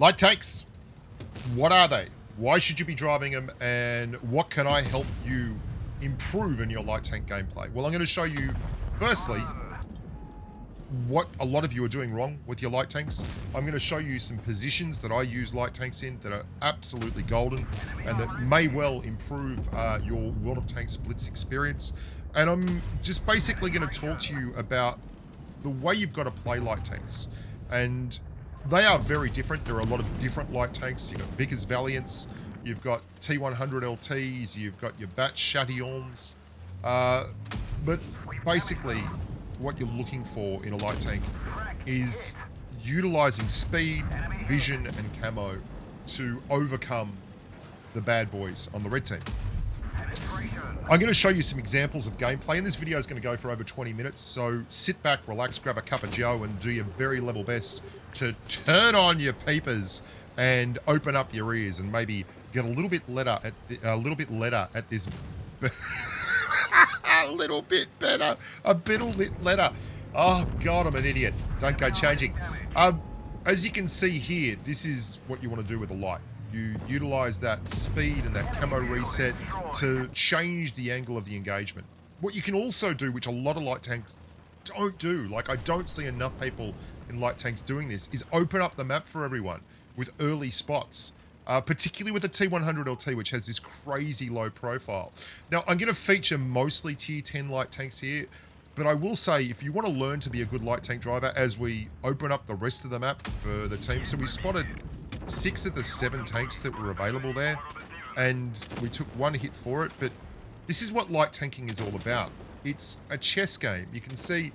Light tanks, what are they? Why should you be driving them? And what can I help you improve in your light tank gameplay? Well, I'm going to show you, firstly, what a lot of you are doing wrong with your light tanks. I'm going to show you some positions that I use light tanks in that are absolutely golden and that may well improve uh, your World of Tanks Blitz experience. And I'm just basically going to talk to you about the way you've got to play light tanks. And they are very different. There are a lot of different light tanks. You've got Vickers Valiants, you've got T100 LTs, you've got your Bat Chatillons. Uh, but basically, what you're looking for in a light tank is utilizing speed, vision, and camo to overcome the bad boys on the red team. I'm going to show you some examples of gameplay, and this video is going to go for over 20 minutes, so sit back, relax, grab a cup of joe, and do your very level best to turn on your peepers and open up your ears and maybe get a little bit letter at the, a little bit letter at this a little bit better a bit letter. Oh god i'm an idiot. Don't go changing. um as you can see here this is what you want to do with the light. You utilize that speed and that camo reset to change the angle of the engagement. What you can also do, which a lot of light tanks don't do, like I don't see enough people in light tanks doing this, is open up the map for everyone with early spots. Uh, particularly with the T100 LT, which has this crazy low profile. Now, I'm going to feature mostly tier 10 light tanks here, but I will say, if you want to learn to be a good light tank driver as we open up the rest of the map for the team, so we spotted six of the seven tanks that were available there, and we took one hit for it, but this is what light tanking is all about. It's a chess game. You can see,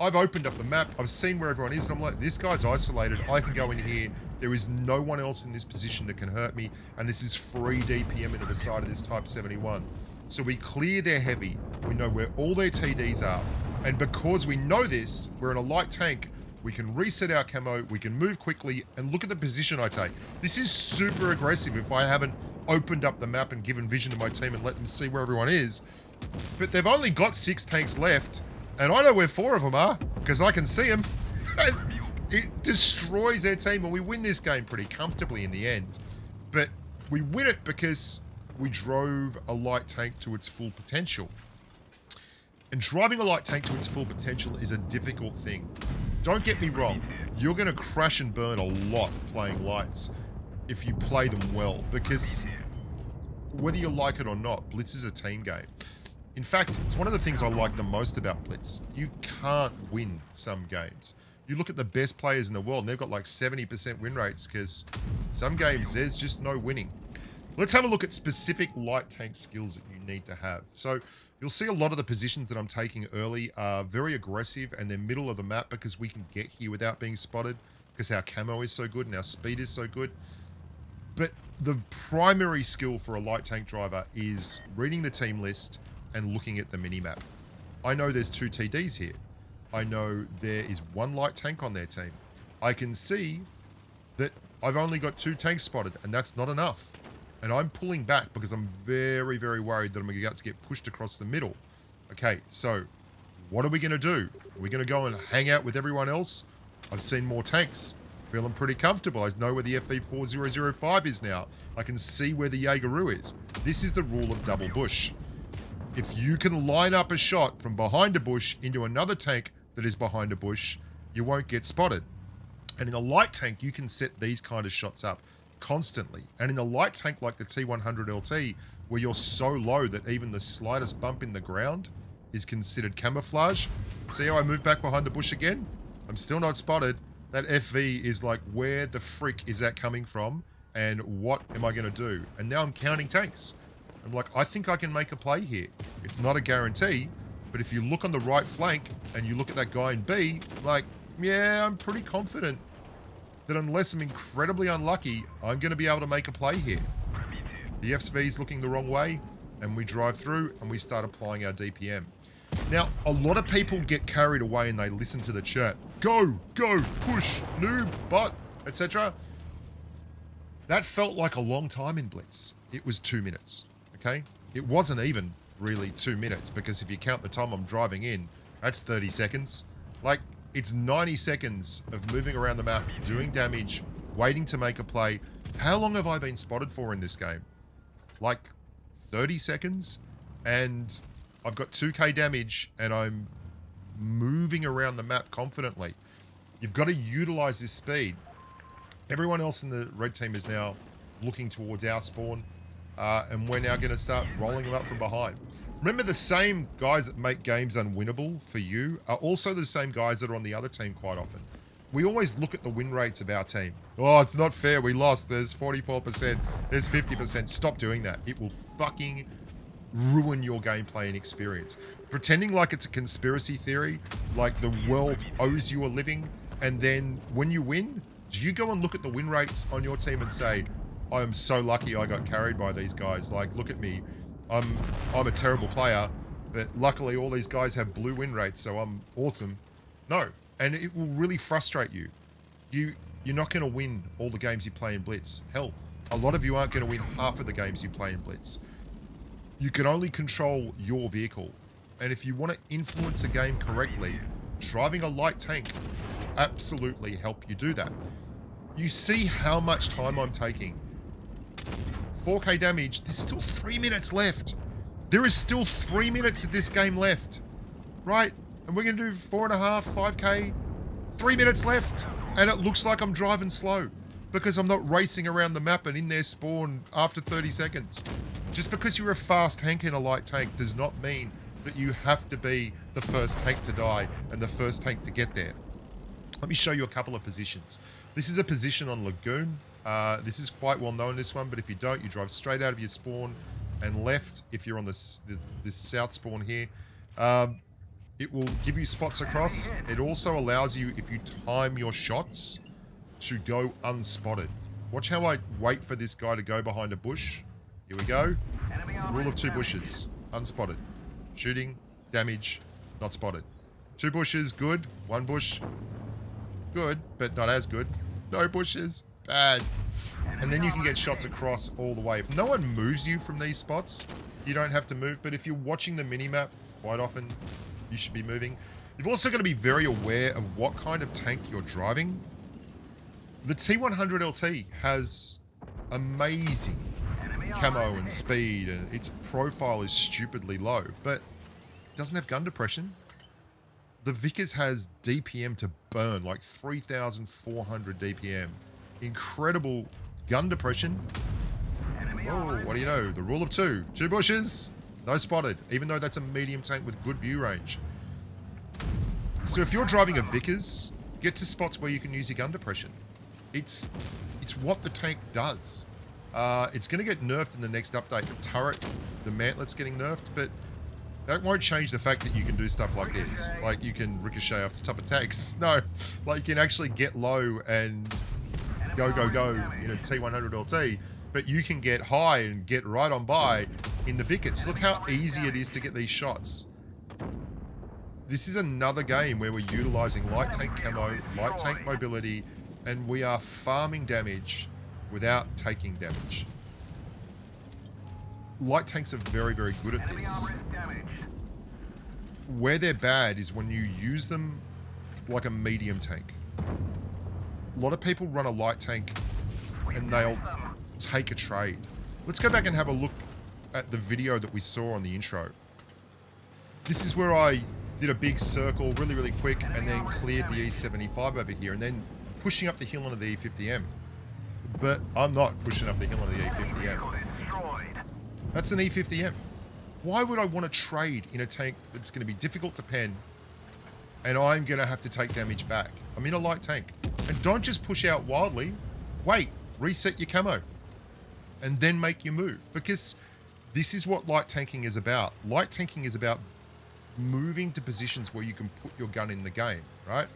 I've opened up the map, I've seen where everyone is, and I'm like, this guy's isolated, I can go in here, there is no one else in this position that can hurt me, and this is free DPM into the side of this Type 71. So we clear their heavy, we know where all their TDs are, and because we know this, we're in a light tank, we can reset our camo, we can move quickly, and look at the position I take. This is super aggressive if I haven't opened up the map and given vision to my team and let them see where everyone is. But they've only got six tanks left, and I know where four of them are, because I can see them. It destroys their team, and we win this game pretty comfortably in the end. But we win it because we drove a light tank to its full potential. And driving a light tank to its full potential is a difficult thing. Don't get me wrong, you're going to crash and burn a lot playing lights if you play them well, because whether you like it or not, Blitz is a team game. In fact, it's one of the things I like the most about Blitz. You can't win some games. You look at the best players in the world, and they've got like 70% win rates, because some games, there's just no winning. Let's have a look at specific light tank skills that you need to have. So You'll see a lot of the positions that I'm taking early are very aggressive and they're middle of the map because we can get here without being spotted because our camo is so good and our speed is so good. But the primary skill for a light tank driver is reading the team list and looking at the mini-map. I know there's two TDs here. I know there is one light tank on their team. I can see that I've only got two tanks spotted and that's not enough. And I'm pulling back because I'm very, very worried that I'm going to get pushed across the middle. Okay, so what are we going to do? Are we going to go and hang out with everyone else? I've seen more tanks. Feeling pretty comfortable. I know where the FV4005 is now. I can see where the Jaegeru is. This is the rule of double bush. If you can line up a shot from behind a bush into another tank that is behind a bush, you won't get spotted. And in a light tank, you can set these kind of shots up constantly. And in a light tank like the T100 LT, where you're so low that even the slightest bump in the ground is considered camouflage. See how I move back behind the bush again? I'm still not spotted. That FV is like, where the frick is that coming from? And what am I going to do? And now I'm counting tanks. I'm like, I think I can make a play here. It's not a guarantee, but if you look on the right flank and you look at that guy in B, like, yeah, I'm pretty confident that unless I'm incredibly unlucky, I'm going to be able to make a play here. The FV is looking the wrong way, and we drive through and we start applying our DPM. Now, a lot of people get carried away and they listen to the chat. Go, go, push, noob, butt, etc. That felt like a long time in Blitz. It was two minutes, okay? It wasn't even really two minutes because if you count the time I'm driving in, that's 30 seconds. Like, it's 90 seconds of moving around the map, doing damage, waiting to make a play. How long have I been spotted for in this game? Like 30 seconds? And I've got 2k damage and I'm moving around the map confidently. You've got to utilize this speed. Everyone else in the red team is now looking towards our spawn. Uh, and we're now going to start rolling them up from behind. Remember, the same guys that make games unwinnable for you are also the same guys that are on the other team quite often. We always look at the win rates of our team. Oh, it's not fair. We lost. There's 44%. There's 50%. Stop doing that. It will fucking ruin your gameplay and experience. Pretending like it's a conspiracy theory, like the world owes you a living, and then when you win, do you go and look at the win rates on your team and say, I am so lucky I got carried by these guys. Like, look at me. I'm I'm a terrible player, but luckily all these guys have blue win rates, so I'm awesome. No, and it will really frustrate you. You you're not going to win all the games you play in Blitz. Hell, a lot of you aren't going to win half of the games you play in Blitz. You can only control your vehicle, and if you want to influence a game correctly, driving a light tank absolutely help you do that. You see how much time I'm taking 4k damage. There's still three minutes left. There is still three minutes of this game left. Right? And we're going to do four and a half, 5k. Three minutes left. And it looks like I'm driving slow. Because I'm not racing around the map and in their spawn after 30 seconds. Just because you're a fast tank in a light tank does not mean that you have to be the first tank to die and the first tank to get there. Let me show you a couple of positions. This is a position on Lagoon. Uh, this is quite well known, this one, but if you don't, you drive straight out of your spawn and left if you're on this, this, this south spawn here. Um, it will give you spots across. It also allows you, if you time your shots, to go unspotted. Watch how I wait for this guy to go behind a bush. Here we go. Rule of two bushes. Unspotted. Shooting, damage, not spotted. Two bushes, good. One bush, good, but not as good. No bushes, Bad. And then you can get shots across all the way. If no one moves you from these spots, you don't have to move. But if you're watching the mini-map, quite often you should be moving. You've also got to be very aware of what kind of tank you're driving. The T100 LT has amazing camo and speed, and its profile is stupidly low, but doesn't have gun depression. The Vickers has DPM to burn, like 3,400 DPM incredible gun depression. Oh, what do you know? The rule of two. Two bushes, no spotted, even though that's a medium tank with good view range. So if you're driving a Vickers, get to spots where you can use your gun depression. It's it's what the tank does. Uh, it's going to get nerfed in the next update. The turret, the mantlet's getting nerfed, but that won't change the fact that you can do stuff like this. Like, you can ricochet off the top of tanks. No, like, you can actually get low and go, go, go, you know, T100 LT, but you can get high and get right on by in the Vickers. Look how easy it is to get these shots. This is another game where we're utilizing light tank camo, light tank mobility, and we are farming damage without taking damage. Light tanks are very, very good at this. Where they're bad is when you use them like a medium tank a lot of people run a light tank and they'll take a trade. Let's go back and have a look at the video that we saw on the intro. This is where I did a big circle really, really quick and then cleared the E75 over here and then pushing up the hill onto the E50M. But I'm not pushing up the hill onto the E50M. That's an E50M. Why would I want to trade in a tank that's going to be difficult to pen and I'm going to have to take damage back? I'm in a light tank. And don't just push out wildly. Wait, reset your camo. And then make your move. Because this is what light tanking is about. Light tanking is about moving to positions where you can put your gun in the game, right?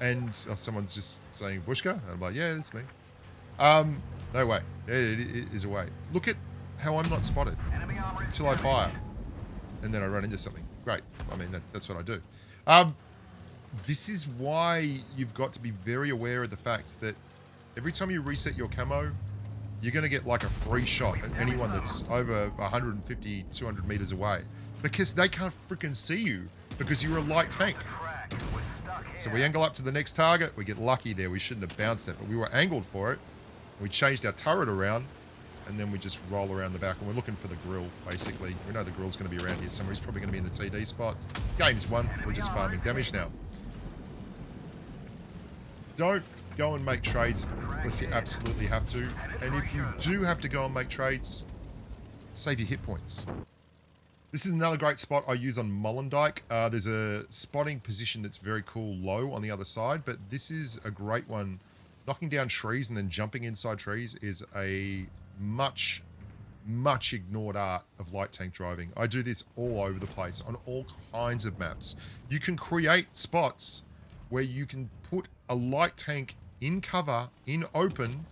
And oh, someone's just saying Bushka. And I'm like, yeah, that's me. Um, no way. It, it is a way. Look at how I'm not spotted until I fire. And then I run into something. Great. I mean, that, that's what I do. Um, this is why you've got to be very aware of the fact that every time you reset your camo, you're going to get like a free shot at anyone that's over 150, 200 meters away. Because they can't freaking see you because you're a light tank. So we angle up to the next target. We get lucky there. We shouldn't have bounced it, but we were angled for it. We changed our turret around, and then we just roll around the back, and we're looking for the Grille, basically. We know the Grille's going to be around here somewhere. He's probably going to be in the TD spot. Game's won. We're just farming damage now. Don't go and make trades unless you absolutely have to. And if you do have to go and make trades, save your hit points. This is another great spot I use on Molendijk. Uh, there's a spotting position that's very cool low on the other side, but this is a great one. Knocking down trees and then jumping inside trees is a much, much ignored art of light tank driving. I do this all over the place on all kinds of maps. You can create spots where you can put a light tank in cover, in open,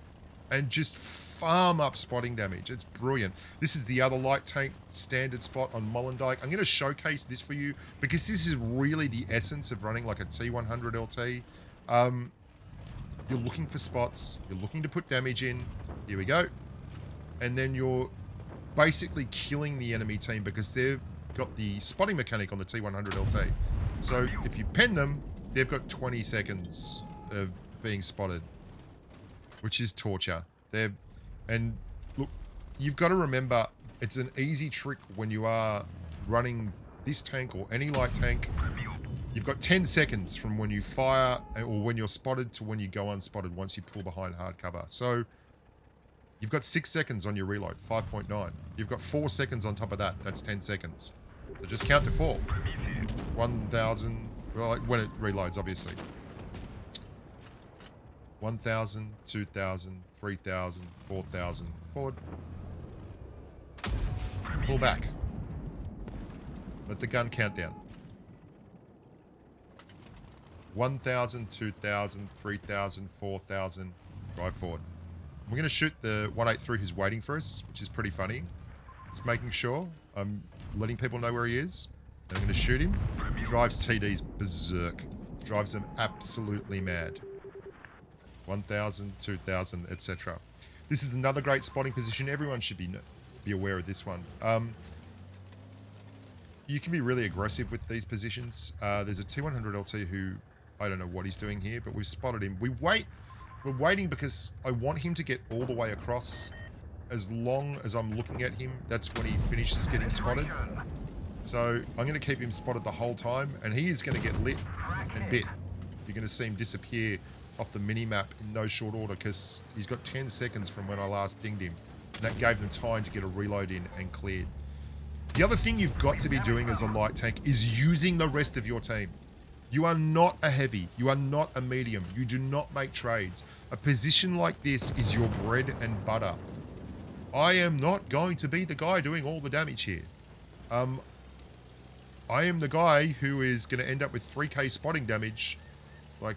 and just farm up spotting damage. It's brilliant. This is the other light tank standard spot on Molendijk. I'm going to showcase this for you because this is really the essence of running like a T100 LT. Um, you're looking for spots. You're looking to put damage in. Here we go. And then you're basically killing the enemy team because they've got the spotting mechanic on the T100 LT. So if you pen them, they've got 20 seconds of being spotted, which is torture. They're and look, you've got to remember it's an easy trick when you are running this tank or any light tank. You've got 10 seconds from when you fire eh, or when you're spotted to when you go unspotted once you pull behind hard cover. So you've got six seconds on your reload, 5.9. You've got four seconds on top of that. That's 10 seconds. So just count to four. 1,000, well, when it reloads, obviously. 1,000, 2,000, 3,000, 4,000. Forward. Pull back. Let the gun count down. 1,000, 2,000, 3,000, 4,000. Drive forward. We're going to shoot the 183 who's waiting for us, which is pretty funny. Just making sure I'm letting people know where he is. I'm going to shoot him. Drives TDs berserk. Drives them absolutely mad. 1,000, 2,000, etc. This is another great spotting position. Everyone should be be aware of this one. Um, you can be really aggressive with these positions. Uh, there's a T100 LT who, I don't know what he's doing here, but we've spotted him. We wait, we're waiting because I want him to get all the way across. As long as I'm looking at him, that's when he finishes getting spotted. So I'm going to keep him spotted the whole time, and he is going to get lit and bit. You're going to see him disappear off the mini-map in no short order because he's got 10 seconds from when I last dinged him. And that gave them time to get a reload in and cleared. The other thing you've got to be doing as a light tank is using the rest of your team. You are not a heavy. You are not a medium. You do not make trades. A position like this is your bread and butter. I am not going to be the guy doing all the damage here. Um, I am the guy who is going to end up with 3k spotting damage like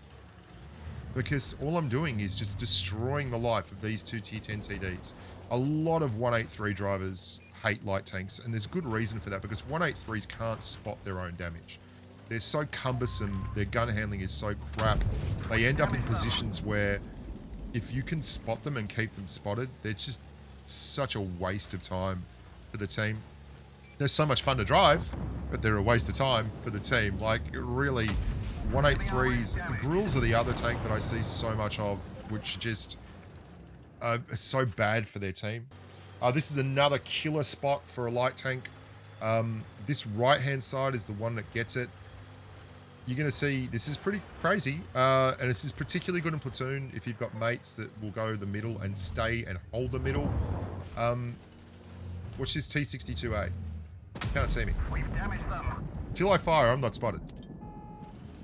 because all I'm doing is just destroying the life of these two tier 10 TDs. A lot of 183 drivers hate light tanks, and there's a good reason for that because 183s can't spot their own damage. They're so cumbersome, their gun handling is so crap. They end up in positions where if you can spot them and keep them spotted, they're just such a waste of time for the team. They're so much fun to drive, but they're a waste of time for the team. Like, really, 183s. Grilles are the other tank that I see so much of, which just uh, so bad for their team. Uh, this is another killer spot for a light tank. Um, this right-hand side is the one that gets it. You're going to see this is pretty crazy, uh, and this is particularly good in platoon if you've got mates that will go the middle and stay and hold the middle. Um, watch this T62A. Can't see me. Till I fire, I'm not spotted.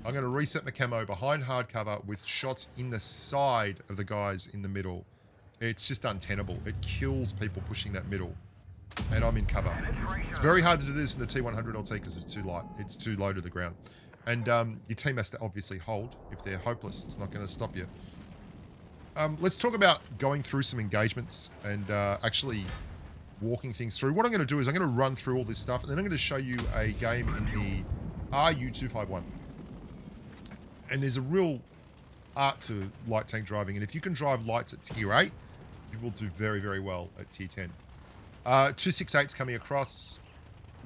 I'm going to reset my camo behind hard cover with shots in the side of the guys in the middle. It's just untenable. It kills people pushing that middle. And I'm in cover. It's very hard to do this in the T100 LT because it's too light. It's too low to the ground. And um, your team has to obviously hold. If they're hopeless, it's not going to stop you. Um, let's talk about going through some engagements and uh, actually walking things through. What I'm going to do is I'm going to run through all this stuff and then I'm going to show you a game in the RU251 and there's a real art to light tank driving. And if you can drive lights at tier 8, you will do very, very well at tier 10. Uh, 268's coming across.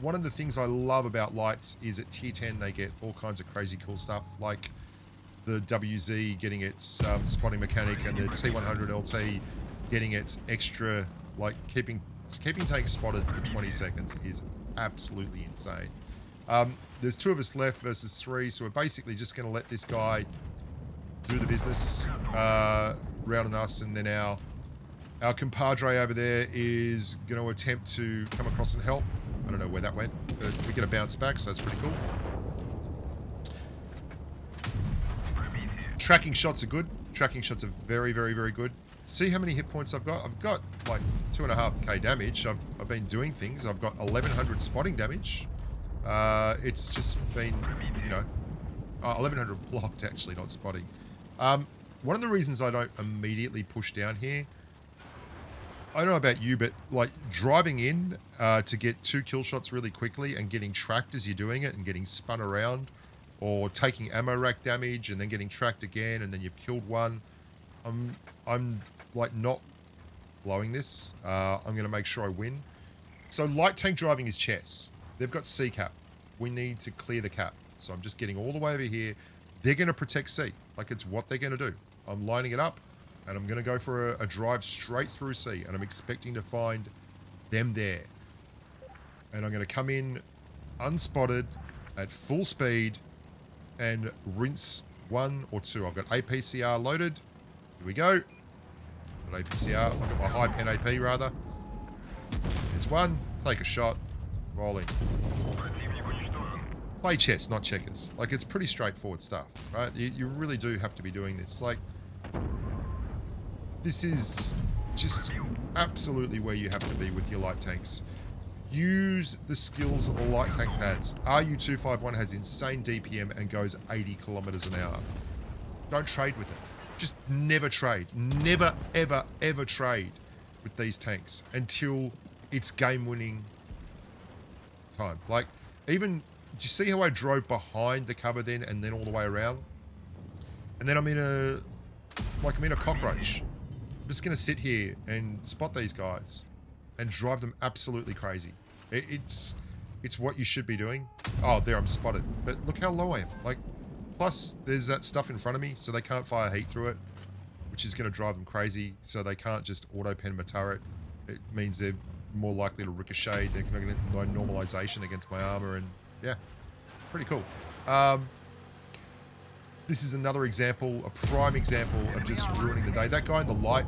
One of the things I love about lights is at tier 10 they get all kinds of crazy cool stuff. Like the WZ getting its um, spotting mechanic and the T100 LT getting its extra, like keeping keeping tanks spotted for 20 seconds is absolutely insane. Um, there's two of us left versus three, so we're basically just going to let this guy do the business, uh, rounding us, and then our our compadre over there is going to attempt to come across and help. I don't know where that went, but we get a bounce back, so that's pretty cool. Tracking shots are good. Tracking shots are very, very, very good. See how many hit points I've got? I've got like two and a half K damage. I've, I've been doing things. I've got 1100 spotting damage. Uh, it's just been, you know, uh, 1100 blocked actually, not spotting. Um, one of the reasons I don't immediately push down here, I don't know about you, but like driving in uh, to get two kill shots really quickly and getting tracked as you're doing it and getting spun around or taking ammo rack damage and then getting tracked again and then you've killed one. I'm, I'm like not blowing this. Uh, I'm going to make sure I win. So light tank driving is chess. They've got C cap. We need to clear the cap. So I'm just getting all the way over here. They're going to protect C. Like it's what they're going to do. I'm lining it up and I'm going to go for a, a drive straight through C. And I'm expecting to find them there. And I'm going to come in unspotted at full speed and rinse one or two. I've got APCR loaded. Here we go. Got APCR. I've got my high pen AP rather. There's one. Take a shot. Rolling. Play chess, not checkers. Like, it's pretty straightforward stuff, right? You, you really do have to be doing this. Like, this is just absolutely where you have to be with your light tanks. Use the skills that the light tank has. RU-251 has insane DPM and goes 80 kilometers an hour. Don't trade with it. Just never trade. Never, ever, ever trade with these tanks until it's game-winning time. Like, even, do you see how I drove behind the cover then and then all the way around? And then I'm in a, like I'm in a cockroach. I'm just going to sit here and spot these guys and drive them absolutely crazy. It, it's, it's what you should be doing. Oh, there, I'm spotted. But look how low I am. Like, plus there's that stuff in front of me, so they can't fire heat through it, which is going to drive them crazy. So they can't just auto-pen my turret. It means they're more likely to ricochet. They're going to get no normalization against my armor, and yeah, pretty cool. Um, this is another example, a prime example of just ruining the day. That guy in the light,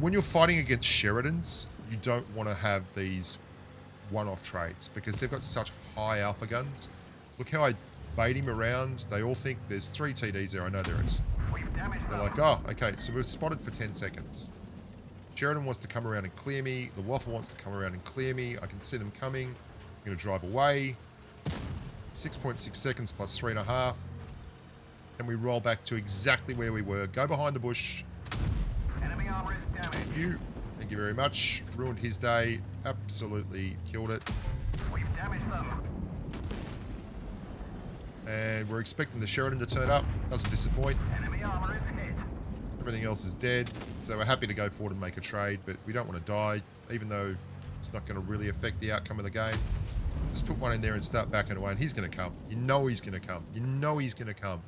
when you're fighting against Sheridans, you don't want to have these one-off traits because they've got such high alpha guns. Look how I bait him around. They all think there's three TDs there. I know there is. They're like, oh, okay, so we're spotted for 10 seconds. Sheridan wants to come around and clear me. The Waffle wants to come around and clear me. I can see them coming. I'm going to drive away. 6.6 seconds plus 3.5. And we roll back to exactly where we were. Go behind the bush. Enemy armor is damaged. Thank you. Thank you very much. Ruined his day. Absolutely killed it. We've damaged them. And we're expecting the Sheridan to turn up. Doesn't disappoint. Enemy armor is hit. Everything else is dead. So we're happy to go forward and make a trade, but we don't want to die, even though it's not going to really affect the outcome of the game. Just put one in there and start backing away, and he's going to come. You know he's going to come. You know he's going to come.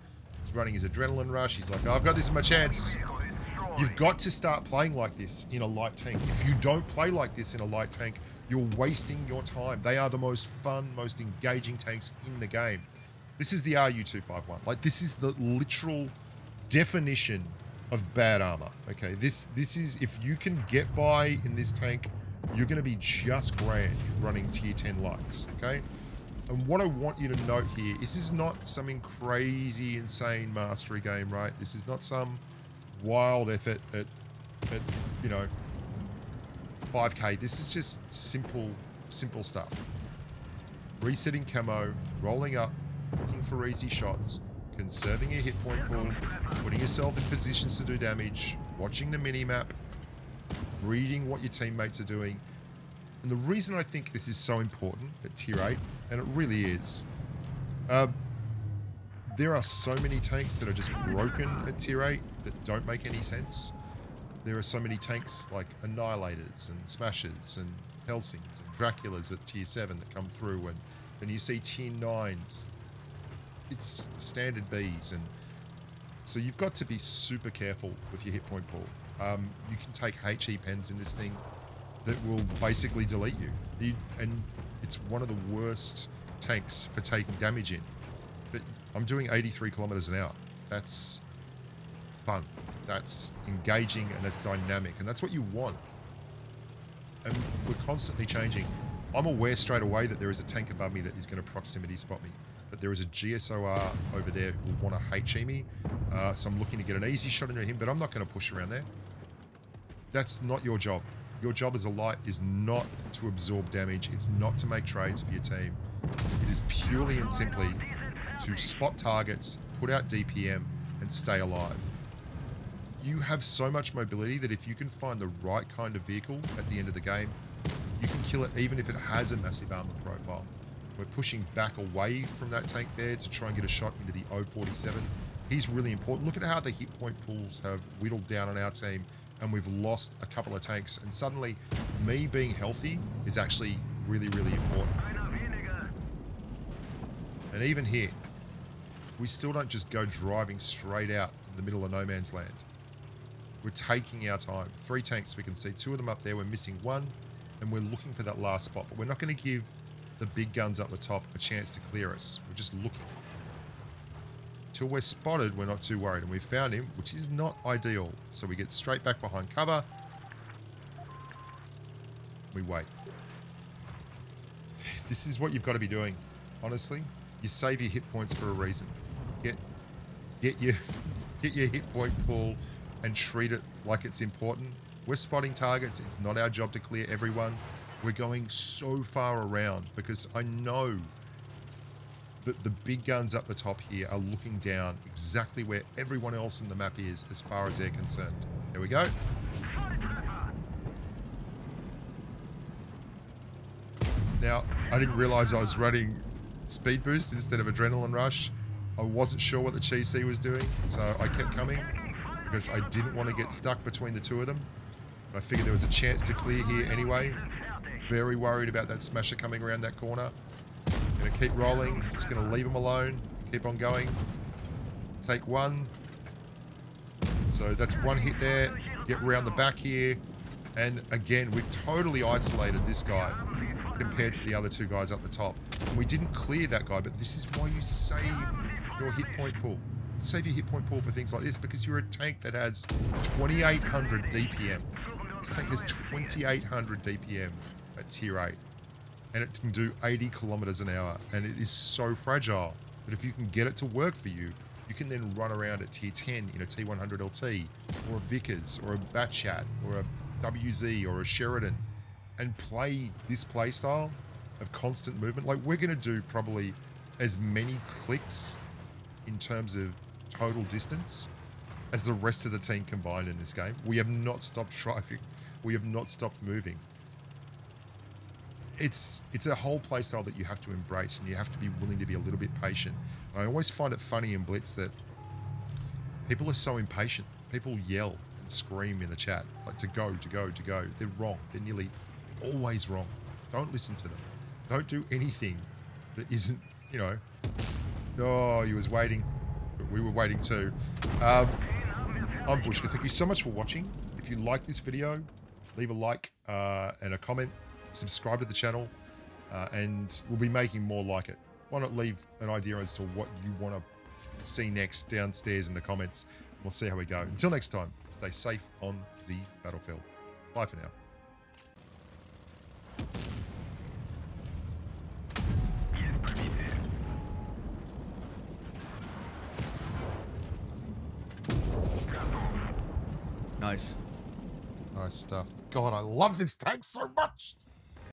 He's running his adrenaline rush. He's like, oh, I've got this is my chance. Vehicle is destroyed. You've got to start playing like this in a light tank. If you don't play like this in a light tank, you're wasting your time. They are the most fun, most engaging tanks in the game. This is the RU-251. Like, this is the literal definition of bad armor. Okay, this this is if you can get by in this tank, you're going to be just grand running tier 10 lights. Okay, and what I want you to note here is this is not something crazy, insane mastery game, right? This is not some wild effort at, at you know 5k. This is just simple, simple stuff. Resetting camo, rolling up, looking for easy shots, conserving your hit point pool, putting yourself in positions to do damage, watching the mini-map, reading what your teammates are doing. And the reason I think this is so important at tier 8, and it really is, uh, there are so many tanks that are just broken at tier 8 that don't make any sense. There are so many tanks like Annihilators and Smashers and Helsings and Draculas at tier 7 that come through and then you see tier 9s. It's standard Bs and So you've got to be super careful with your hit point pool. Um, you can take HE pens in this thing that will basically delete you. you. And it's one of the worst tanks for taking damage in. But I'm doing 83 kilometers an hour. That's fun. That's engaging and that's dynamic. And that's what you want. And we're constantly changing. I'm aware straight away that there is a tank above me that is going to proximity spot me. There is a GSOR over there who want to HE me. Uh, so I'm looking to get an easy shot into him, but I'm not going to push around there. That's not your job. Your job as a light is not to absorb damage. It's not to make trades for your team. It is purely and simply to spot targets, put out DPM, and stay alive. You have so much mobility that if you can find the right kind of vehicle at the end of the game, you can kill it even if it has a massive armor profile. We're pushing back away from that tank there to try and get a shot into the 047. He's really important. Look at how the hit point pools have whittled down on our team and we've lost a couple of tanks. And suddenly, me being healthy is actually really, really important. And even here, we still don't just go driving straight out in the middle of no man's land. We're taking our time. Three tanks we can see. Two of them up there. We're missing one. And we're looking for that last spot. But we're not going to give the big guns up the top a chance to clear us. We're just looking. Till we're spotted, we're not too worried. And we found him, which is not ideal. So we get straight back behind cover. We wait. This is what you've got to be doing. Honestly, you save your hit points for a reason. Get get your get your hit point pool and treat it like it's important. We're spotting targets. It's not our job to clear everyone. We're going so far around because I know that the big guns up the top here are looking down exactly where everyone else in the map is as far as they're concerned. There we go. Now, I didn't realize I was running speed boost instead of adrenaline rush. I wasn't sure what the Chi-C was doing, so I kept coming because I didn't want to get stuck between the two of them. But I figured there was a chance to clear here anyway. Very worried about that smasher coming around that corner. Gonna keep rolling, just gonna leave him alone, keep on going. Take one. So that's one hit there. Get round the back here. And again, we've totally isolated this guy compared to the other two guys up the top. And we didn't clear that guy, but this is why you save your hit point pool. You save your hit point pool for things like this because you're a tank that has 2800 DPM. This tank has 2800 DPM tier 8. And it can do 80 kilometers an hour. And it is so fragile. But if you can get it to work for you, you can then run around at tier 10 in a T100 LT, or a Vickers, or a Batchat, or a WZ, or a Sheridan, and play this playstyle of constant movement. Like, we're going to do probably as many clicks in terms of total distance as the rest of the team combined in this game. We have not stopped driving. We have not stopped moving. It's it's a whole playstyle that you have to embrace and you have to be willing to be a little bit patient. And I always find it funny in Blitz that people are so impatient. People yell and scream in the chat like to go, to go, to go. They're wrong. They're nearly always wrong. Don't listen to them. Don't do anything that isn't, you know. Oh, he was waiting. We were waiting too. Um, I'm Bushka. Thank you so much for watching. If you like this video, leave a like uh, and a comment. Subscribe to the channel. Uh, and we'll be making more like it. Why not leave an idea as to what you want to see next downstairs in the comments. We'll see how we go. Until next time, stay safe on the battlefield. Bye for now. Nice. Nice stuff. God, I love this tank so much.